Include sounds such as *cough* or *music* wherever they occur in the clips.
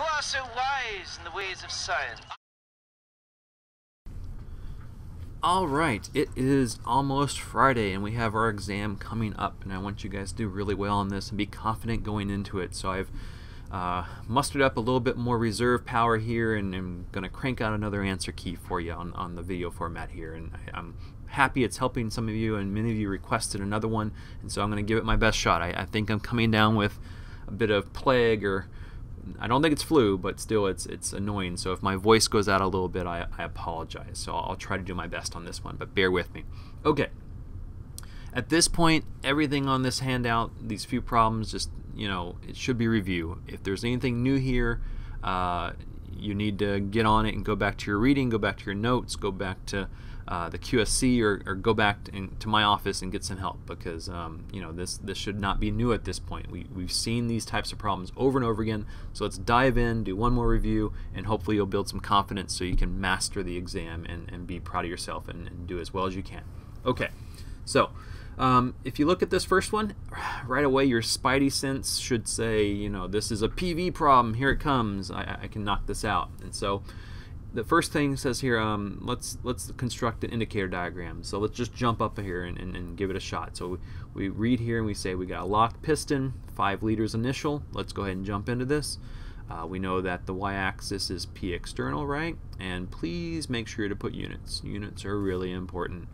who are so wise in the ways of science. All right, it is almost Friday and we have our exam coming up and I want you guys to do really well on this and be confident going into it. So I've uh, mustered up a little bit more reserve power here and I'm going to crank out another answer key for you on, on the video format here and I, am happy it's helping some of you and many of you requested another one and so I'm going to give it my best shot. I, I think I'm coming down with a bit of plague or I don't think it's flu, but still it's it's annoying. So if my voice goes out a little bit, I, I apologize. So I'll try to do my best on this one, but bear with me. Okay. At this point, everything on this handout, these few problems, just, you know, it should be review. If there's anything new here, uh, you need to get on it and go back to your reading, go back to your notes, go back to uh, the QSC or, or go back to, in, to, my office and get some help because um, you know this this should not be new at this point. We, we've seen these types of problems over and over again. So let's dive in, do one more review, and hopefully you'll build some confidence so you can master the exam and, and be proud of yourself and, and do as well as you can. Okay, so um, if you look at this first one, *sighs* right away your spidey sense should say, you know, this is a PV problem. Here it comes. I, I can knock this out. And so the first thing says here, um, let's let's construct an indicator diagram. So let's just jump up here and, and, and give it a shot. So we, we, read here and we say we got a locked piston, 5 liters initial. Let's go ahead and jump into this. Uh, we know that the y-axis is P external, right? And please make sure to put units. Units are really important.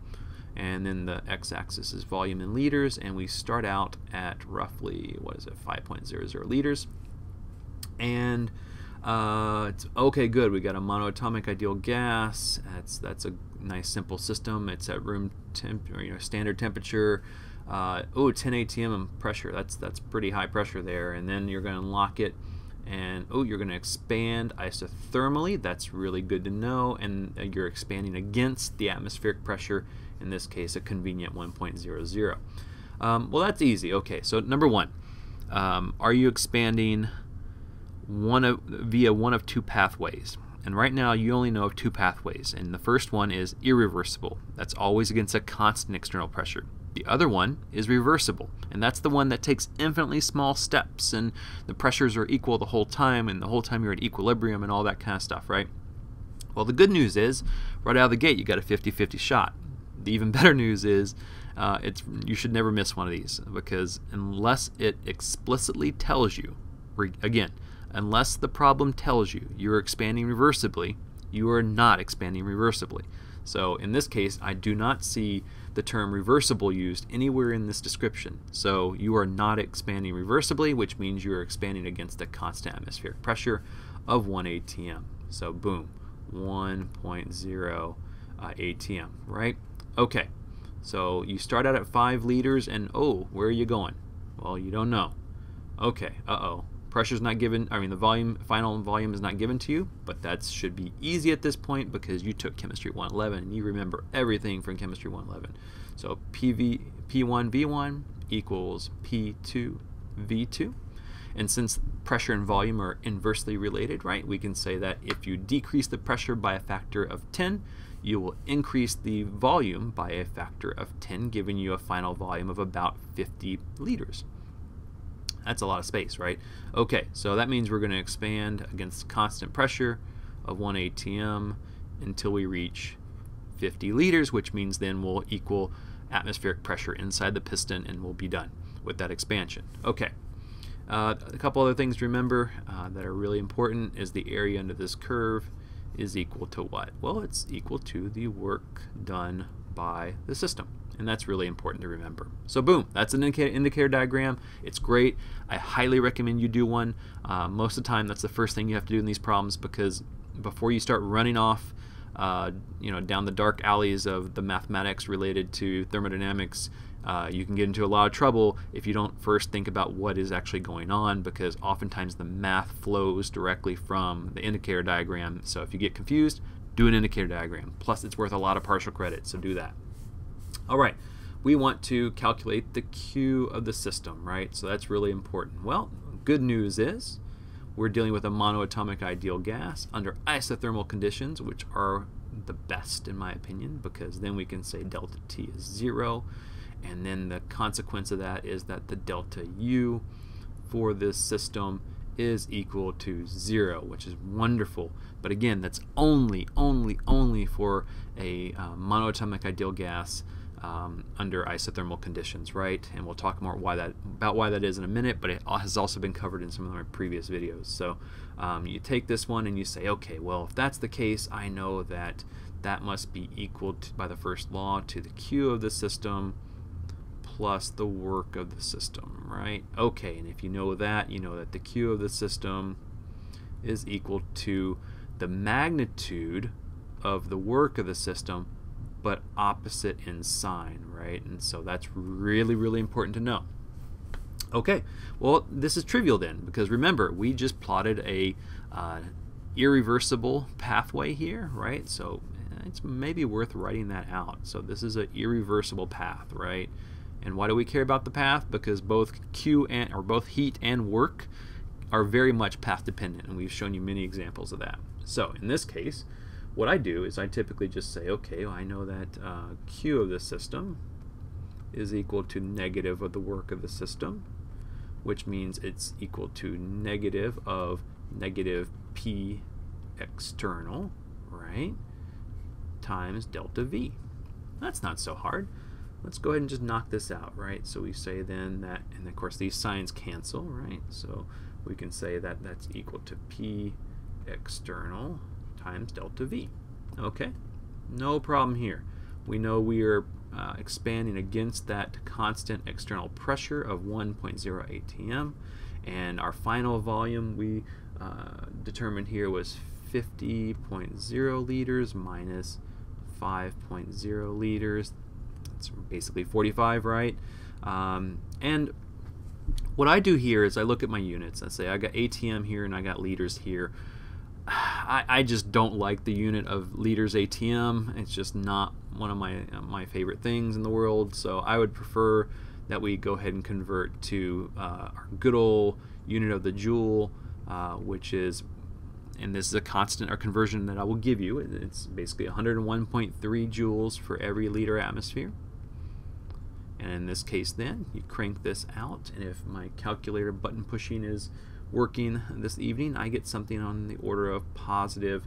And then the x-axis is volume in liters, and we start out at roughly, what is it, 5.00 liters. And uh, it's okay, good. We got a monoatomic ideal gas. That's that's a nice simple system. It's at room temp, or, you know, standard temperature. Uh, oh, 10 atm pressure. That's that's pretty high pressure there. And then you're going to lock it, and oh, you're going to expand isothermally. That's really good to know. And uh, you're expanding against the atmospheric pressure. In this case, a convenient 1.00. Um, well, that's easy. Okay, so number one, um, are you expanding? One of, via one of two pathways. And right now you only know of two pathways. And the first one is irreversible. That's always against a constant external pressure. The other one is reversible, and that's the one that takes infinitely small steps, and the pressures are equal the whole time, and the whole time you're at equilibrium and all that kind of stuff, right? Well, the good news is, right out of the gate, you got a 50-50 shot. The even *laughs* better news is, uh, it's you should never miss one of these because unless it explicitly tells you, again, unless the problem tells you you're expanding reversibly, you are not expanding reversibly. So in this case, I do not see the term reversible used anywhere in this description. So you are not expanding reversibly, which means you are expanding against a constant atmospheric pressure of 1 atm. So boom, 1.0 uh, atm, right? Okay, so you start out at 5 liters and oh, where are you going? Well, you don't know. Okay, uh-oh, Pressure's not given, I mean the volume, final volume is not given to you, but that should be easy at this point because you took Chemistry 111 and you remember everything from Chemistry 111. So PV, P1V1 equals P2V2. And since pressure and volume are inversely related, right, we can say that if you decrease the pressure by a factor of 10, you will increase the volume by a factor of 10, giving you a final volume of about 50 liters. That's a lot of space, right? Okay, so that means we're going to expand against constant pressure of 1 atm until we reach 50 liters, which means then we'll equal atmospheric pressure inside the piston and we'll be done with that expansion. Okay, uh, a couple other things to remember uh, that are really important is the area under this curve is equal to what? Well, it's equal to the work done by the system and that's really important to remember. So boom, that's an indicator, indicator diagram. It's great. I highly recommend you do one. Uh, most of the time, that's the first thing you have to do in these problems because before you start running off, uh, you know, down the dark alleys of the mathematics related to thermodynamics, uh, you can get into a lot of trouble if you don't first think about what is actually going on because oftentimes the math flows directly from the indicator diagram. So if you get confused, do an indicator diagram. Plus, it's worth a lot of partial credit, so do that. All right, we want to calculate the Q of the system, right? So that's really important. Well, good news is we're dealing with a monoatomic ideal gas under isothermal conditions, which are the best in my opinion, because then we can say delta T is zero, and then the consequence of that is that the delta U for this system is equal to zero, which is wonderful. But again, that's only, only, only for a uh, monoatomic ideal gas um, under isothermal conditions, right? And we'll talk more why that about why that is in a minute. But it has also been covered in some of my previous videos. So um, you take this one and you say, okay, well, if that's the case, I know that that must be equal to, by the first law to the Q of the system plus the work of the system, right? Okay, and if you know that, you know that the Q of the system is equal to the magnitude of the work of the system, but opposite in sign, right? And so that's really, really important to know. Okay, well, this is trivial then, because remember, we just plotted a uh, irreversible pathway here, right? So it's maybe worth writing that out. So this is an irreversible path, right? And why do we care about the path? Because both Q and or both heat and work are very much path dependent, and we've shown you many examples of that. So in this case, what I do is I typically just say, okay, well, I know that uh, Q of the system is equal to negative of the work of the system, which means it's equal to negative of negative P external, right, times delta V. That's not so hard let's go ahead and just knock this out, right? So we say then that, and of course these signs cancel, right? So we can say that that's equal to P external times delta V. Okay, no problem here. We know we are uh, expanding against that constant external pressure of 1.0 atm, and our final volume we uh, determined here was 50.0 liters minus 5.0 liters it's basically 45, right? Um, and what I do here is I look at my units. I say I got ATM here and I got liters here. I, I just don't like the unit of liters ATM. It's just not one of my my favorite things in the world. So I would prefer that we go ahead and convert to uh, our good old unit of the joule, uh, which is and this is a constant or conversion that I will give you. It's basically 101.3 joules for every liter atmosphere. And in this case then, you crank this out, and if my calculator button pushing is working this evening, I get something on the order of positive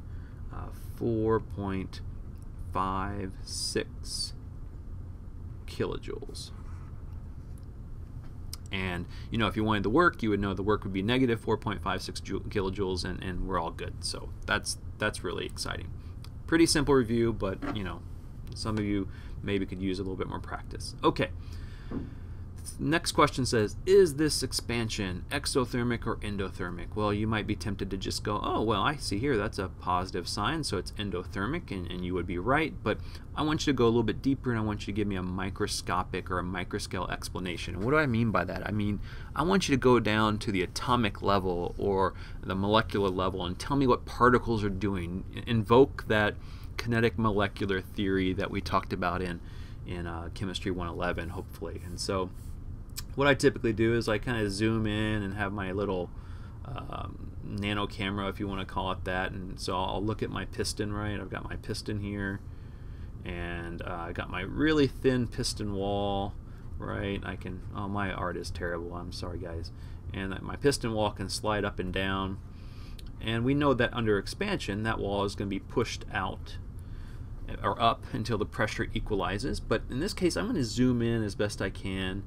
uh, 4.56 kilojoules. And you know, if you wanted the work, you would know the work would be negative 4.56 kilojoules, and, and we're all good. So that's that's really exciting. Pretty simple review, but you know, some of you maybe could use a little bit more practice. Okay. Next question says, is this expansion exothermic or endothermic? Well, you might be tempted to just go, oh, well, I see here that's a positive sign, so it's endothermic, and, and you would be right. But I want you to go a little bit deeper, and I want you to give me a microscopic or a microscale explanation. And what do I mean by that? I mean, I want you to go down to the atomic level or the molecular level and tell me what particles are doing. Invoke that kinetic molecular theory that we talked about in in uh, Chemistry 111, hopefully. And so, what I typically do is I kind of zoom in and have my little um, nano camera, if you want to call it that. And so I'll look at my piston, right? I've got my piston here, and uh, I got my really thin piston wall, right? I can. Oh, my art is terrible. I'm sorry, guys. And my piston wall can slide up and down. And we know that under expansion, that wall is going to be pushed out or up until the pressure equalizes. But in this case, I'm going to zoom in as best I can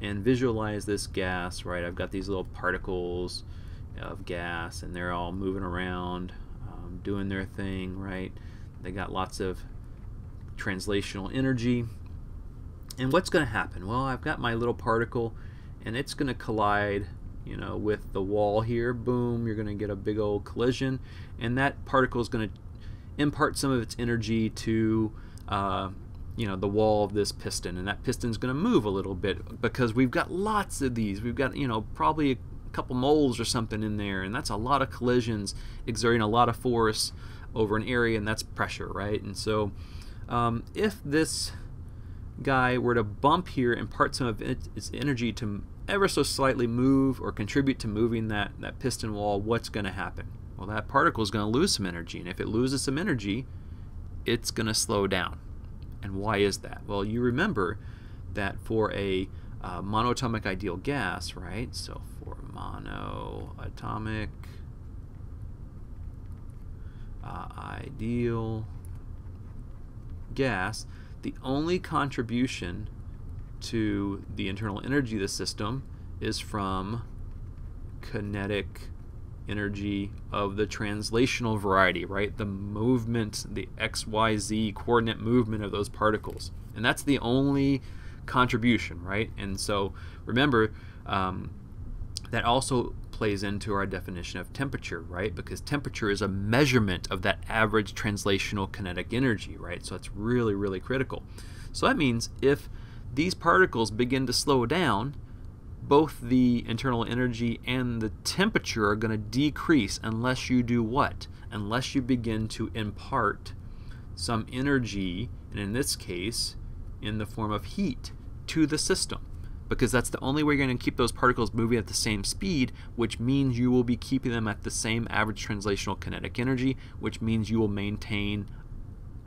and visualize this gas, right? I've got these little particles of gas and they're all moving around, um, doing their thing, right? They got lots of translational energy. And what's going to happen? Well, I've got my little particle and it's going to collide you know, with the wall here. Boom, you're going to get a big old collision and that particle is going to impart some of its energy to uh, you know the wall of this piston and that piston is going to move a little bit because we've got lots of these we've got you know probably a couple moles or something in there and that's a lot of collisions exerting a lot of force over an area and that's pressure right and so um, if this guy were to bump here and part some of its energy to ever so slightly move or contribute to moving that, that piston wall, what's going to happen? Well, that particle is going to lose some energy, and if it loses some energy, it's going to slow down. And why is that? Well, you remember that for a uh, monatomic ideal gas, right? So for monoatomic uh, ideal gas, the only contribution to the internal energy of the system is from kinetic energy of the translational variety, right? The movement, the XYZ coordinate movement of those particles. And that's the only contribution, right? And so remember, um, that also plays into our definition of temperature, right? Because temperature is a measurement of that average translational kinetic energy, right? So it's really, really critical. So that means if these particles begin to slow down, both the internal energy and the temperature are going to decrease unless you do what? Unless you begin to impart some energy, and in this case, in the form of heat, to the system. Because that's the only way you're going to keep those particles moving at the same speed, which means you will be keeping them at the same average translational kinetic energy, which means you will maintain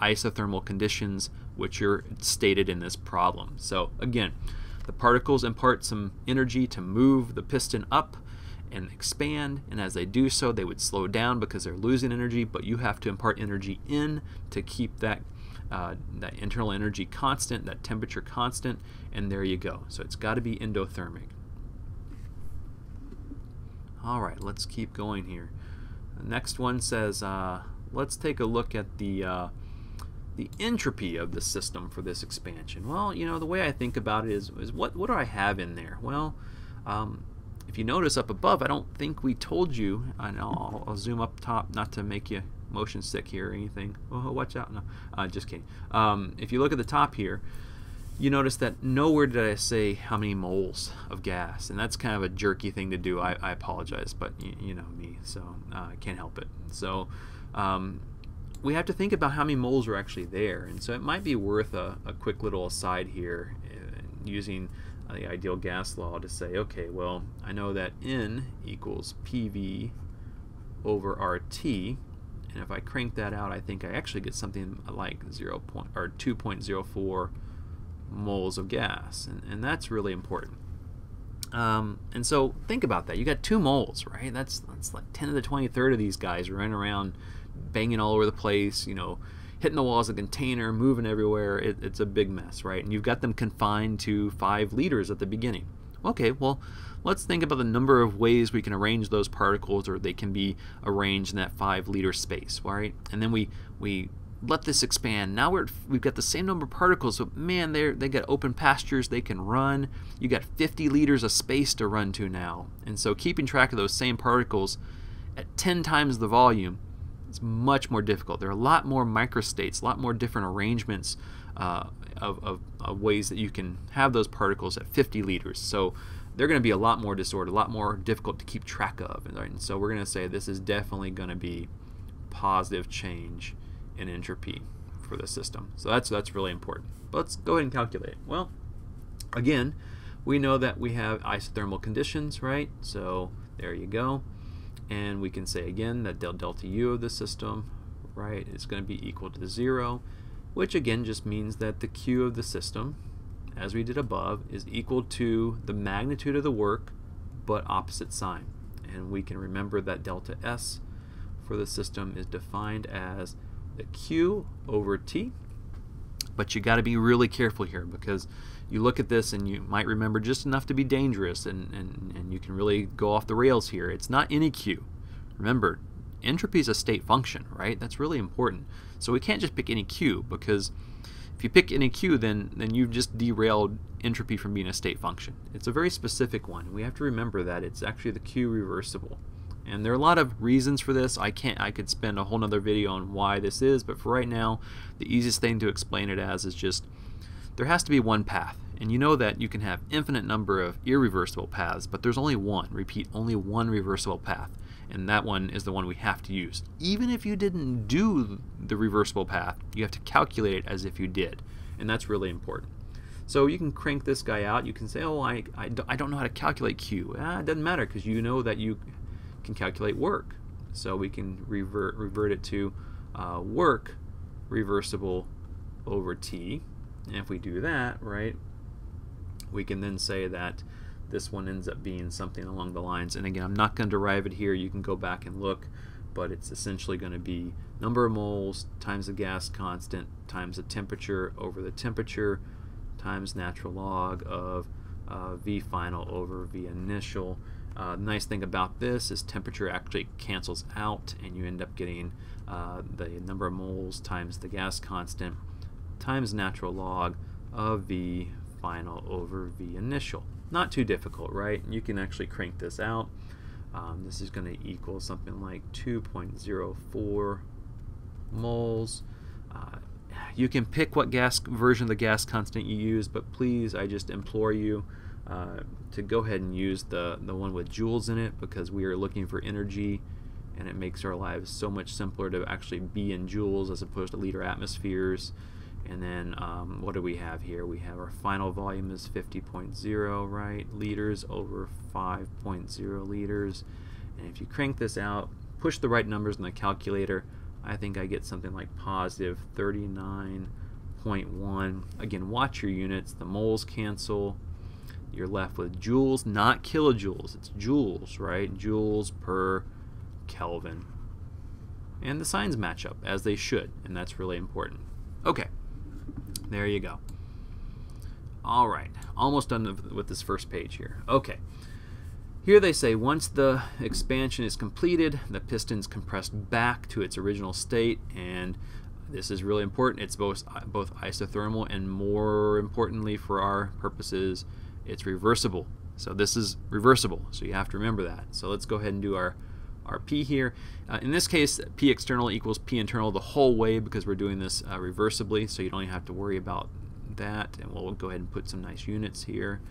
isothermal conditions, which are stated in this problem. So, again, the particles impart some energy to move the piston up and expand, and as they do so, they would slow down because they're losing energy, but you have to impart energy in to keep that, uh, that internal energy constant, that temperature constant, and there you go. So it's got to be endothermic. All right, let's keep going here. The next one says, uh, let's take a look at the uh, the entropy of the system for this expansion? Well, you know, the way I think about it is, is what, what do I have in there? Well, um, if you notice up above, I don't think we told you, and I'll, I'll, zoom up top not to make you motion sick here or anything. Oh, watch out. No, uh, just kidding. Um, if you look at the top here, you notice that nowhere did I say how many moles of gas, and that's kind of a jerky thing to do. I, I apologize, but you, you, know me, so uh, I can't help it. So um, we have to think about how many moles are actually there. And so it might be worth a, a quick little aside here uh, using uh, the ideal gas law to say, okay, well, I know that N equals PV over RT. And if I crank that out, I think I actually get something like 0. Point, or 2.04 moles of gas. And, and that's really important. Um, and so think about that. You got two moles, right? That's, that's like 10 to the 23rd of these guys running around banging all over the place, you know, hitting the walls of the container, moving everywhere. It, it's a big mess, right? And you've got them confined to five liters at the beginning. Okay, well, let's think about the number of ways we can arrange those particles or they can be arranged in that five liter space, right? And then we, we let this expand. Now we're, we've got the same number of particles, but man, they're, they got open pastures, they can run. You got 50 liters of space to run to now. And so keeping track of those same particles at 10 times the volume it's much more difficult. There are a lot more microstates, a lot more different arrangements uh, of, of, of, ways that you can have those particles at 50 liters. So they're going to be a lot more disordered, a lot more difficult to keep track of. And so we're going to say this is definitely going to be positive change in entropy for the system. So that's that's really important. But let's go ahead and calculate. Well, again, we know that we have isothermal conditions, right? So there you go and we can say again that del delta U of the system right is going to be equal to 0 which again just means that the Q of the system as we did above is equal to the magnitude of the work but opposite sign. And we can remember that delta S for the system is defined as the Q over T but you got to be really careful here because you look at this and you might remember just enough to be dangerous and, and, and you can really go off the rails here. It's not any Q. Remember, entropy is a state function, right? That's really important. So we can't just pick any Q because if you pick any Q, then, then you've just derailed entropy from being a state function. It's a very specific one. We have to remember that it's actually the Q reversible. And there are a lot of reasons for this. I can't I could spend a whole nother video on why this is, but for right now, the easiest thing to explain it as is just there has to be one path. And you know that you can have infinite number of irreversible paths, but there's only one. Repeat, only one reversible path. And that one is the one we have to use. Even if you didn't do the reversible path, you have to calculate it as if you did. And that's really important. So you can crank this guy out. You can say, oh, I, I, don't know how to calculate Q. Ah, it doesn't matter because you know that you can calculate work. So we can revert, revert it to uh, work reversible over T and if we do that, right, we can then say that this one ends up being something along the lines. And again, I'm not going to derive it here. You can go back and look, but it's essentially going to be number of moles times the gas constant times the temperature over the temperature times natural log of uh, V final over V initial. Uh, nice thing about this is temperature actually cancels out and you end up getting uh, the number of moles times the gas constant times natural log of V final over V initial. Not too difficult, right? You can actually crank this out. Um, this is going to equal something like 2.04 moles. Uh, you can pick what gas version of the gas constant you use, but please, I just implore you uh, to go ahead and use the, the one with joules in it because we are looking for energy and it makes our lives so much simpler to actually be in joules as opposed to liter atmospheres. And then um, what do we have here? We have our final volume is 50.0, right? Liters over 5.0 liters. And if you crank this out, push the right numbers in the calculator, I think I get something like positive 39.1. Again, watch your units. The moles cancel. You're left with joules, not kilojoules. It's joules, right? Joules per Kelvin. And the signs match up, as they should, and that's really important. Okay, there you go. All right, almost done with this first page here. Okay. Here they say once the expansion is completed, the piston's compressed back to its original state, and this is really important. It's both both isothermal and more importantly for our purposes, it's reversible. So this is reversible. So you have to remember that. So let's go ahead and do our our P here. Uh, in this case, P external equals P internal the whole way because we're doing this uh, reversibly, so you don't have to worry about that. And we'll go ahead and put some nice units here.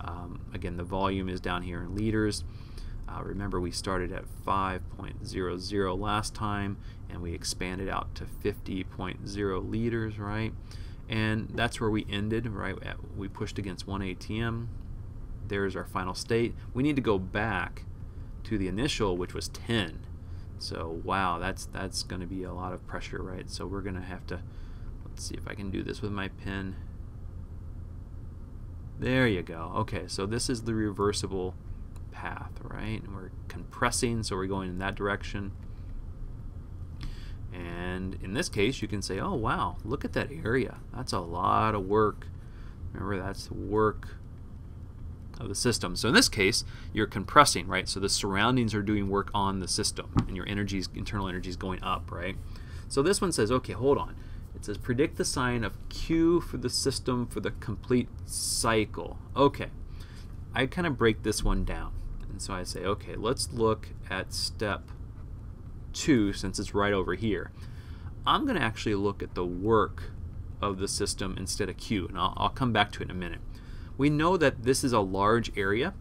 Um, again, the volume is down here in liters. Uh, remember, we started at 5.00 last time, and we expanded out to 50.0 liters, right? And that's where we ended, right? At, we pushed against 1 atm. There's our final state. We need to go back to the initial, which was 10. So wow, that's that's going to be a lot of pressure, right? So we're going to have to, let's see if I can do this with my pen. There you go. Okay, so this is the reversible path, right? And we're compressing, so we're going in that direction. And in this case, you can say, oh, wow, look at that area. That's a lot of work. Remember, that's work of the system. So in this case, you're compressing, right? So the surroundings are doing work on the system, and your energy, internal energy is going up, right? So this one says, okay, hold on. It says predict the sign of Q for the system for the complete cycle. Okay, I kind of break this one down. And so I say, okay, let's look at step two since it's right over here. I'm going to actually look at the work of the system instead of Q, and I'll, I'll come back to it in a minute. We know that this is a large area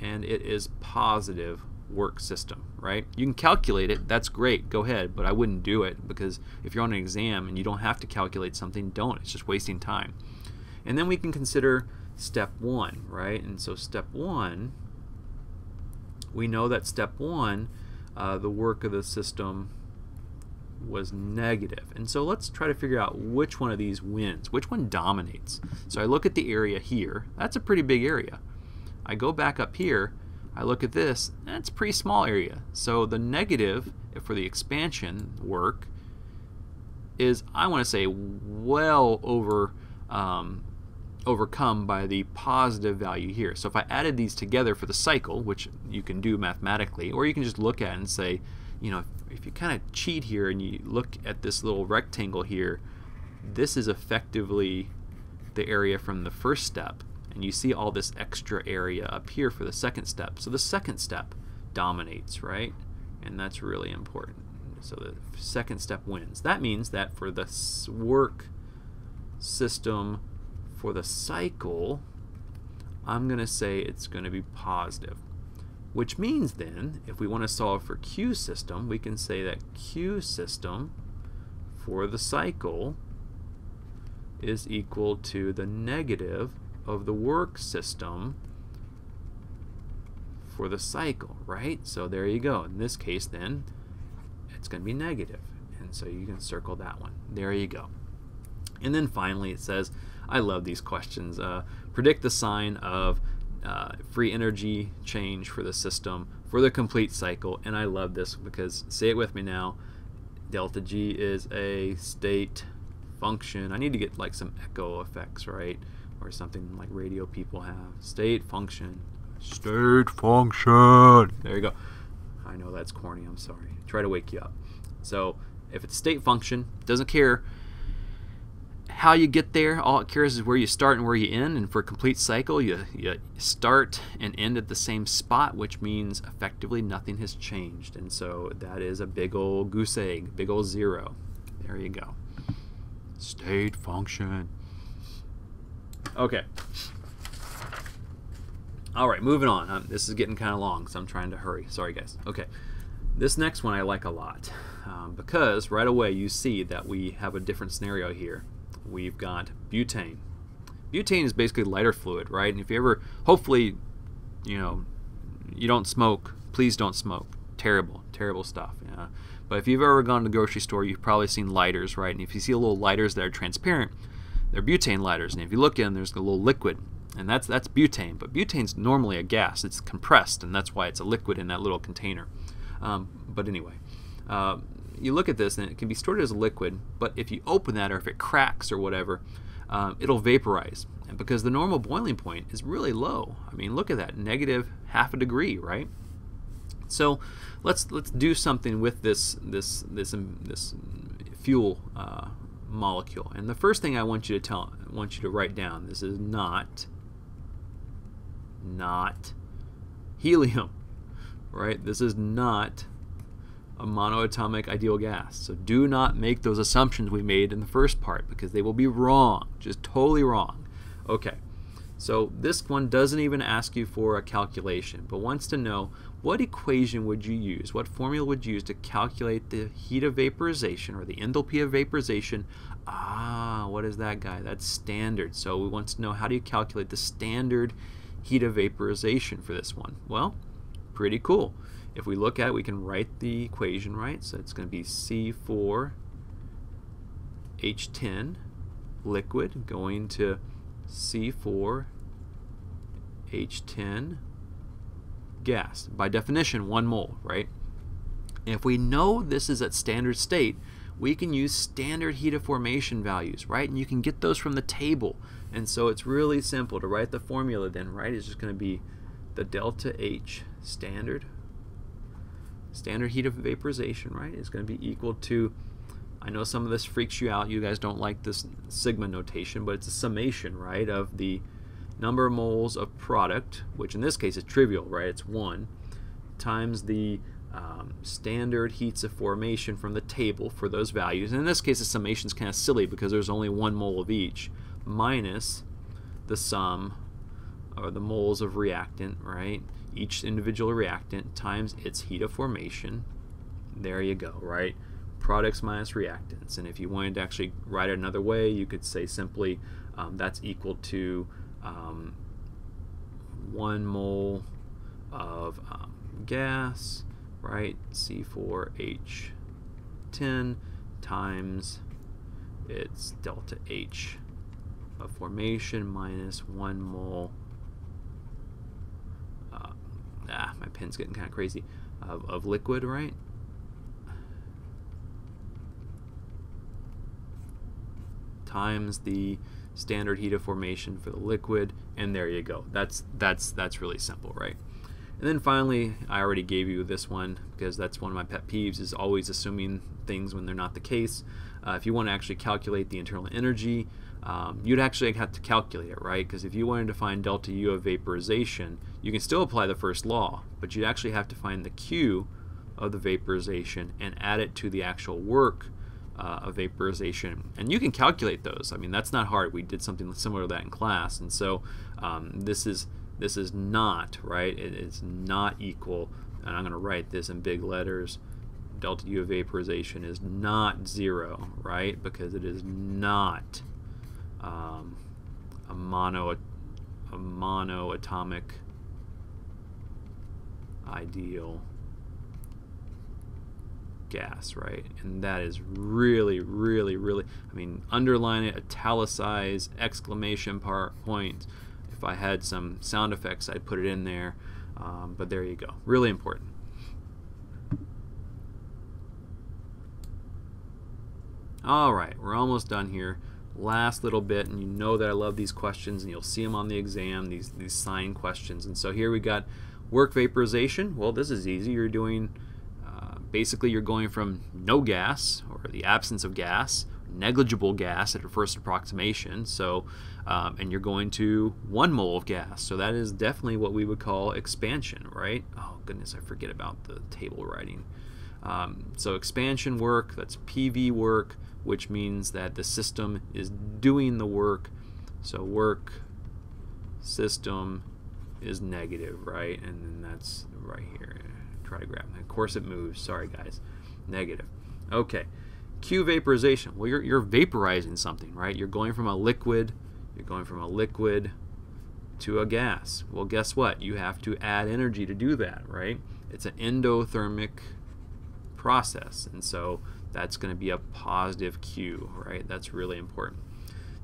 and it is positive work system, right? You can calculate it, that's great, go ahead, but I wouldn't do it because if you're on an exam and you don't have to calculate something, don't. It's just wasting time. And then we can consider step one, right? And so step one, we know that step one, uh, the work of the system was negative. And so let's try to figure out which one of these wins, which one dominates. So I look at the area here, that's a pretty big area. I go back up here, I look at this, that's a pretty small area. So the negative for the expansion work is, I want to say, well over um, overcome by the positive value here. So if I added these together for the cycle, which you can do mathematically, or you can just look at and say, you know, if, if you kind of cheat here and you look at this little rectangle here, this is effectively the area from the first step and you see all this extra area up here for the second step. So the second step dominates, right? And that's really important. So the second step wins. That means that for the work system for the cycle, I'm going to say it's going to be positive. Which means then, if we want to solve for Q system, we can say that Q system for the cycle is equal to the negative of the work system for the cycle, right? So there you go. In this case, then, it's going to be negative. And so you can circle that one. There you go. And then finally, it says, I love these questions. Uh, predict the sign of uh, free energy change for the system for the complete cycle. And I love this because, say it with me now, delta G is a state function. I need to get like some echo effects, right? Or something like radio people have. State function. State function. There you go. I know that's corny. I'm sorry. Try to wake you up. So if it's state function, doesn't care how you get there. All it cares is where you start and where you end. And for a complete cycle, you, you start and end at the same spot, which means effectively nothing has changed. And so that is a big old goose egg, big old zero. There you go. State function. Okay. All right, moving on. Um, this is getting kind of long, so I'm trying to hurry. Sorry, guys. Okay. This next one I like a lot um, because right away you see that we have a different scenario here we've got butane. Butane is basically lighter fluid, right? And if you ever, hopefully, you know, you don't smoke, please don't smoke. Terrible, terrible stuff. Yeah. But if you've ever gone to the grocery store, you've probably seen lighters, right? And if you see a little lighters that are transparent, they're butane lighters. And if you look in, there's a little liquid, and that's that's butane. But butane's normally a gas. It's compressed, and that's why it's a liquid in that little container. Um, but anyway, uh, you look at this and it can be stored as a liquid, but if you open that or if it cracks or whatever, um, it'll vaporize. And because the normal boiling point is really low. I mean, look at that, negative half a degree, right? So let's let's do something with this this this um, this fuel uh, molecule. And the first thing I want you to tell I want you to write down this is not not helium, *laughs* right? This is not a monoatomic ideal gas. So do not make those assumptions we made in the first part because they will be wrong, just totally wrong. Okay, so this one doesn't even ask you for a calculation, but wants to know what equation would you use, what formula would you use to calculate the heat of vaporization or the enthalpy of vaporization. Ah, what is that guy? That's standard. So we want to know how do you calculate the standard heat of vaporization for this one? Well, pretty cool. If we look at it, we can write the equation right. So it's going to be C4H10 liquid going to C4H10 gas. By definition, one mole, right? If we know this is at standard state, we can use standard heat of formation values, right? And you can get those from the table. And so it's really simple to write the formula then, right? It's just going to be the delta H standard standard heat of vaporization, right, is going to be equal to, I know some of this freaks you out, you guys don't like this sigma notation, but it's a summation, right, of the number of moles of product, which in this case is trivial, right, it's 1, times the um, standard heats of formation from the table for those values. And in this case, the summation is kind of silly because there's only one mole of each, minus the sum or the moles of reactant, right? Each individual reactant times its heat of formation. There you go, right? Products minus reactants. And if you wanted to actually write it another way, you could say simply um, that's equal to um, one mole of um, gas, right? C4H10 times its delta H of formation minus one mole ah, my pen's getting kind of crazy, of, of liquid, right? Times the standard heat of formation for the liquid, and there you go. That's that's that's really simple, right? And then finally, I already gave you this one because that's one of my pet peeves is always assuming things when they're not the case. Uh, if you want to actually calculate the internal energy, um, you'd actually have to calculate it, right? Because if you wanted to find delta U of vaporization, you can still apply the first law, but you'd actually have to find the Q of the vaporization and add it to the actual work uh, of vaporization. And you can calculate those. I mean, that's not hard. We did something similar to that in class. And so um, this is this is not, right? It is not equal, and I'm going to write this in big letters, delta U of vaporization is not zero, right? Because it is not um, a mono a monoatomic ideal gas, right? And that is really, really, really, I mean, underline it, italicize, exclamation part point. if I had some sound effects, I'd put it in there. Um, but there you go. Really important. All right, we're almost done here. Last little bit, and you know that I love these questions, and you'll see them on the exam, these, these sign questions. And so here we got work vaporization. Well, this is easy. You're doing, uh, basically you're going from no gas, or the absence of gas, negligible gas at a first approximation. So, um, and you're going to one mole of gas. So that is definitely what we would call expansion, right? Oh goodness, I forget about the table writing. Um, so expansion work, that's PV work, which means that the system is doing the work. So work system is negative, right? And then that's right here. Try to grab. Of course it moves. Sorry guys. Negative. Okay. Q vaporization. Well, you're, you're vaporizing something, right? You're going from a liquid, you're going from a liquid to a gas. Well, guess what? You have to add energy to do that, right? It's an endothermic process, and so that's going to be a positive Q, right? That's really important.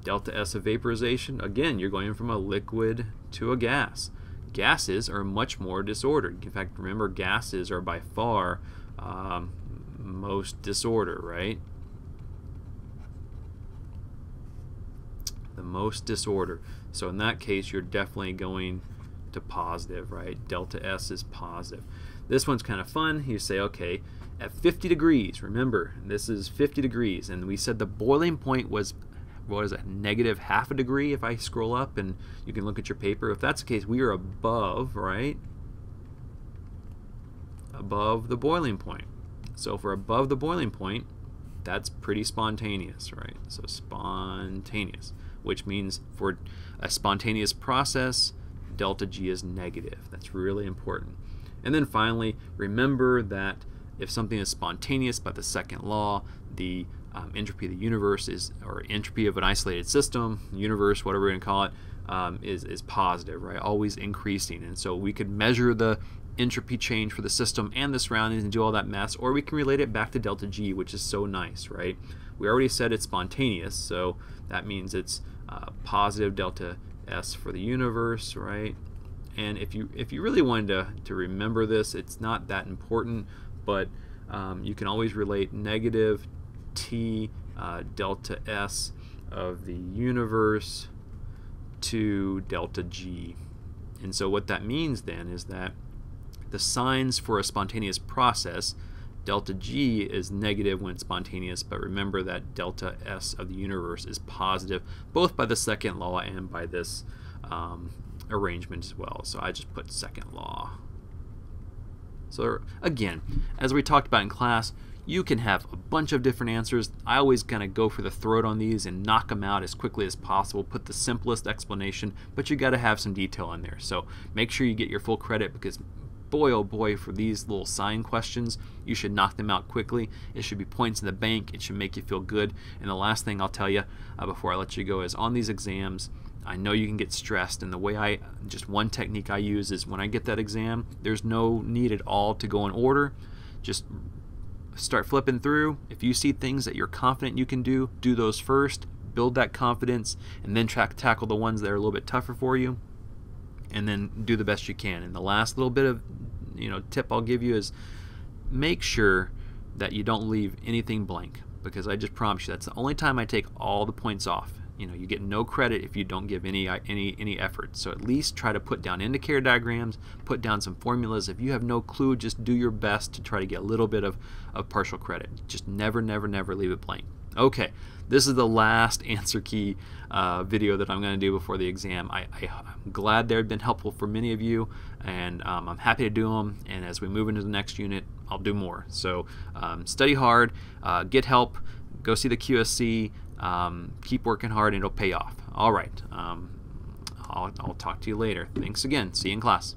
Delta S of vaporization, again, you're going from a liquid to a gas. Gases are much more disordered. In fact, remember, gases are by far um, most disorder, right? The most disorder. So in that case, you're definitely going to positive, right? Delta S is positive. This one's kind of fun. You say, okay, at 50 degrees, remember, this is 50 degrees, and we said the boiling point was, what is that, negative half a degree if I scroll up and you can look at your paper. If that's the case, we are above, right? Above the boiling point. So if we're above the boiling point, that's pretty spontaneous, right? So spontaneous, which means for a spontaneous process, delta G is negative. That's really important. And then finally, remember that if something is spontaneous by the second law, the um, entropy of the universe is, or entropy of an isolated system, universe, whatever we're going to call it, um, is, is positive, right? Always increasing. And so we could measure the entropy change for the system and the surroundings and do all that mess, or we can relate it back to delta G, which is so nice, right? We already said it's spontaneous, so that means it's uh, positive delta S for the universe, right? And if you if you really wanted to, to remember this, it's not that important, but um, you can always relate negative T uh, delta S of the universe to delta G. And so what that means then is that the signs for a spontaneous process, delta G is negative when spontaneous, but remember that delta S of the universe is positive, both by the second law and by this um, arrangement as well. So I just put second law. So again, as we talked about in class, you can have a bunch of different answers. I always kind of go for the throat on these and knock them out as quickly as possible, put the simplest explanation, but you got to have some detail in there. So make sure you get your full credit because boy oh boy for these little sign questions you should knock them out quickly. It should be points in the bank. It should make you feel good. And the last thing I'll tell you uh, before I let you go is on these exams I know you can get stressed. And the way I just one technique I use is when I get that exam there's no need at all to go in order. Just start flipping through. If you see things that you're confident you can do do those first build that confidence and then track tackle the ones that are a little bit tougher for you and then do the best you can. And the last little bit of you know tip I'll give you is make sure that you don't leave anything blank because I just promise you that's the only time I take all the points off you know you get no credit if you don't give any any any effort so at least try to put down indicator diagrams put down some formulas if you have no clue just do your best to try to get a little bit of, of partial credit just never never never leave it blank okay this is the last *laughs* answer key uh, video that I'm going to do before the exam. I, am glad they've been helpful for many of you, and um, I'm happy to do them. And as we move into the next unit, I'll do more. So um, study hard, uh, get help, go see the QSC, um, keep working hard and it'll pay off. All right. Um, I'll, I'll talk to you later. Thanks again. See you in class.